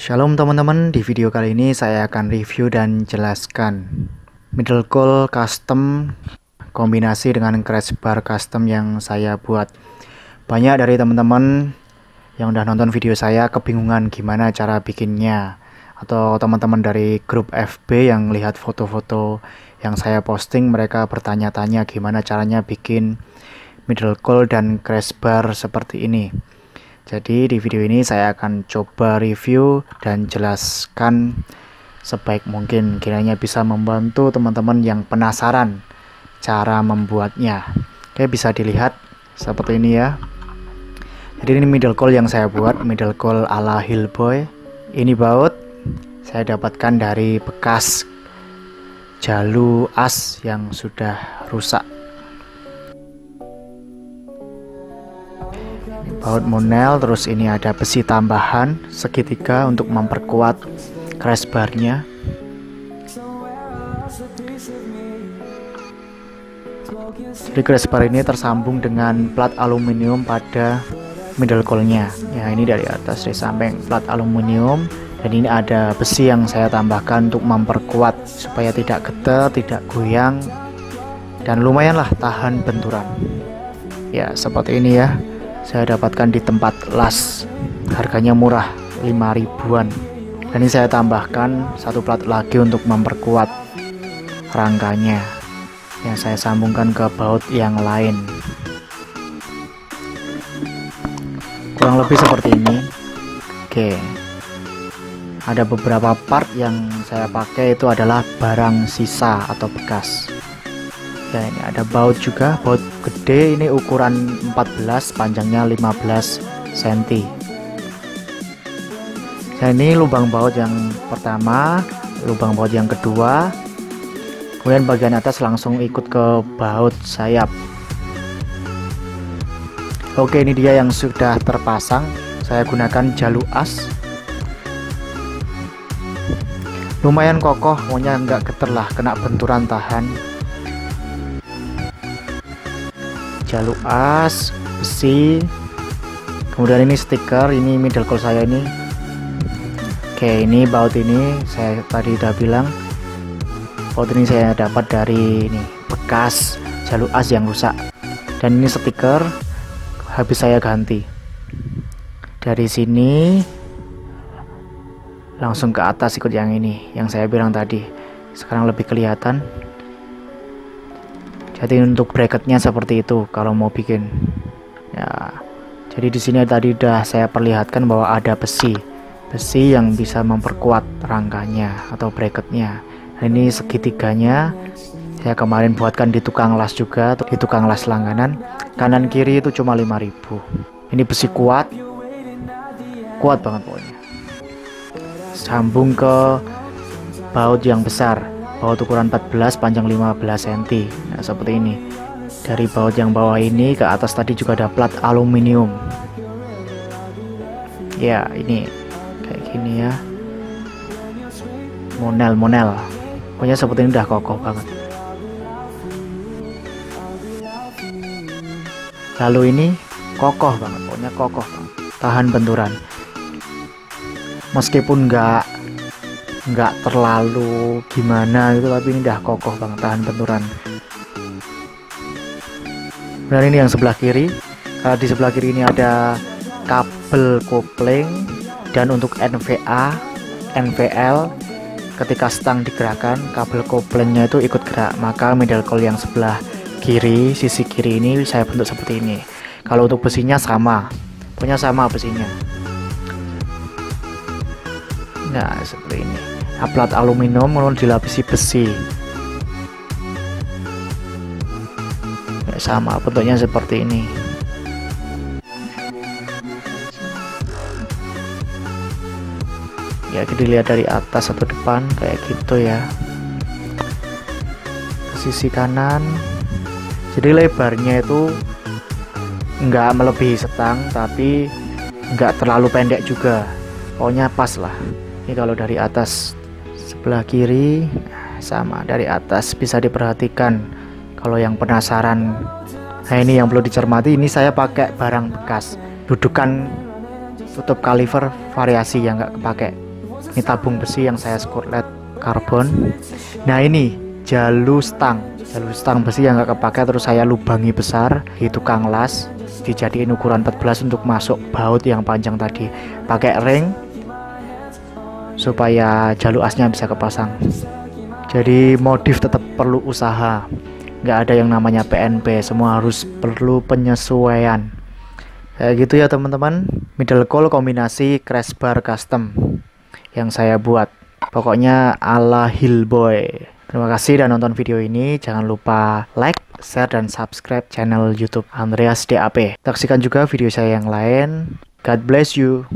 Shalom teman-teman, di video kali ini saya akan review dan jelaskan middle coil custom kombinasi dengan crash bar custom yang saya buat. Banyak dari teman-teman yang udah nonton video saya kebingungan gimana cara bikinnya atau teman-teman dari grup FB yang lihat foto-foto yang saya posting mereka bertanya-tanya gimana caranya bikin middle coil dan crash bar seperti ini. Jadi di video ini saya akan coba review dan jelaskan sebaik mungkin kiranya bisa membantu teman-teman yang penasaran cara membuatnya. Oke, bisa dilihat seperti ini ya. Jadi ini middle coil yang saya buat, middle coil ala Hillboy. Ini baut saya dapatkan dari bekas jalu as yang sudah rusak baut monel terus ini ada besi tambahan segitiga untuk memperkuat crash barnya. Jadi crash bar ini tersambung dengan plat aluminium pada middle coilnya. Ya ini dari atas dari samping plat aluminium. Dan ini ada besi yang saya tambahkan untuk memperkuat supaya tidak getar tidak goyang dan lumayanlah tahan benturan. Ya seperti ini ya saya dapatkan di tempat las. Harganya murah 5 ribuan. Dan ini saya tambahkan satu plat lagi untuk memperkuat rangkanya. Yang saya sambungkan ke baut yang lain. Kurang lebih seperti ini. Oke. Ada beberapa part yang saya pakai itu adalah barang sisa atau bekas ya ini ada baut juga baut gede. Ini ukuran 14 panjangnya 15 cm nah ini lubang baut yang pertama lubang baut yang kedua. Kemudian bagian atas langsung ikut ke baut sayap. Oke ini dia yang sudah terpasang. Saya gunakan jalur as. Lumayan kokoh pokoknya nggak geter lah kena benturan tahan jalur as besi. Kemudian ini stiker ini middle coil saya ini. Oke ini baut ini saya tadi udah bilang. Baut ini saya dapat dari ini bekas jalur as yang rusak. Dan ini stiker habis saya ganti. Dari sini langsung ke atas ikut yang ini yang saya bilang tadi. Sekarang lebih kelihatan jadi untuk bracketnya seperti itu kalau mau bikin. Ya jadi di sini tadi udah saya perlihatkan bahwa ada besi. Besi yang bisa memperkuat rangkanya atau bracketnya. Nah, ini segitiganya. Saya kemarin buatkan di tukang las juga di tukang las langganan. Kanan kiri itu cuma 5000 ini besi kuat. Kuat banget pokoknya. Sambung ke baut yang besar baut ukuran 14 panjang 15 cm nah seperti ini. Dari baut yang bawah ini ke atas tadi juga ada plat aluminium. Ya ini. Kayak gini ya. Monel monel. Pokoknya seperti ini udah kokoh banget. Lalu ini kokoh banget. Pokoknya kokoh tahan benturan. Meskipun enggak nggak terlalu gimana gitu tapi ini udah kokoh banget tahan benturan. Dan ini yang sebelah kiri. Uh, di sebelah kiri ini ada kabel kopling dan untuk NVA NVL ketika stang digerakkan kabel koplingnya itu ikut gerak. Maka middle coil yang sebelah kiri sisi kiri ini saya bentuk seperti ini. Kalau untuk besinya sama. Punya sama besinya. Nah seperti ini plat aluminium lalu dilapisi besi. Ya, sama bentuknya seperti ini. Ya kita lihat dari atas atau depan kayak gitu ya. Sisi kanan. Jadi lebarnya itu enggak melebihi setang tapi enggak terlalu pendek juga. Pokoknya pas lah. Ini kalau dari atas sebelah kiri sama dari atas bisa diperhatikan. Kalau yang penasaran nah ini yang perlu dicermati ini saya pakai barang bekas. Dudukan tutup kaliver variasi yang nggak kepake. Ini tabung besi yang saya skotlet karbon. Nah ini jalu stang. Jalu stang besi yang gak kepake terus saya lubangi besar di tukang las. Dijadiin ukuran 14 untuk masuk baut yang panjang tadi. Pakai ring supaya jalur asnya bisa kepasang. Jadi modif tetap perlu usaha. Nggak ada yang namanya PNP semua harus perlu penyesuaian. Kayak gitu ya teman-teman. Middle call kombinasi crash bar custom yang saya buat. Pokoknya ala Hillboy terima kasih dan nonton video ini. Jangan lupa like share dan subscribe channel YouTube Andreas DAP saksikan juga video saya yang lain. God bless you